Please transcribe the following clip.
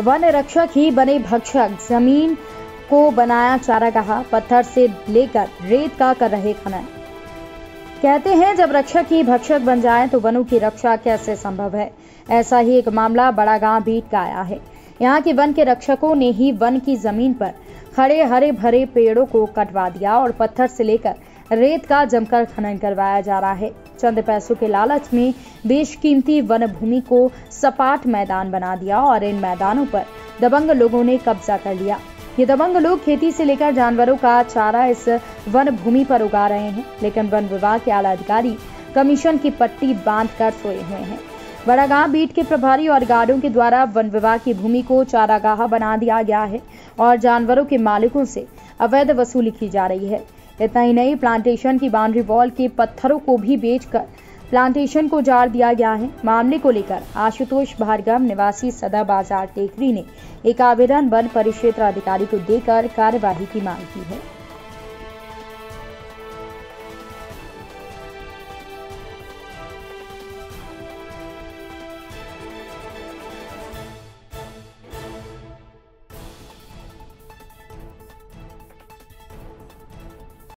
One रक्षक ही बने भक्षक। ज़मीन को बनाया चारागाह, पत्थर से लेकर रेत का कर रहे खनन। कहते हैं, जब रक्षक ही भक्षक बन जाए तो वनों की रक्षा कैसे संभव है? ऐसा ही एक मामला बड़ा गाँव बीट का आया है। यहाँ के वन के रक्षकों ने ही वन की ज़मीन पर खड़े हरे भरे पेड़ों को कटवा दिया और पत्थर से लेकर रेत का जमकर खनन करवाया जा रहा है। चंद पैसों के लालच में बेशकीमती वन भूमि को सपाट मैदान बना दिया और इन मैदानों पर दबंग लोगों ने कब्जा कर लिया। ये दबंग लोग खेती से लेकर जानवरों का चारा इस वन भूमि पर उगा रहे हैं, लेकिन वन विभाग के आला अधिकारी कमीशन की पट्टी बाँध कर सोए हुए हैं। बड़ागांव बीट के प्रभारी और गार्डों के द्वारा वन विभाग की भूमि को चारागाह बना दिया गया है और जानवरों के मालिकों से अवैध वसूली की जा रही है। इतना ही नहीं प्लांटेशन की बाउंड्री वॉल के पत्थरों को भी बेचकर प्लांटेशन को जार दिया गया है। मामले को लेकर आशुतोष भार्गव, निवासी सदा बाज़ार टेकरी ने एक आवेदन वन परिक्षेत्र अधिकारी को देकर कार्यवाही की मांग की है।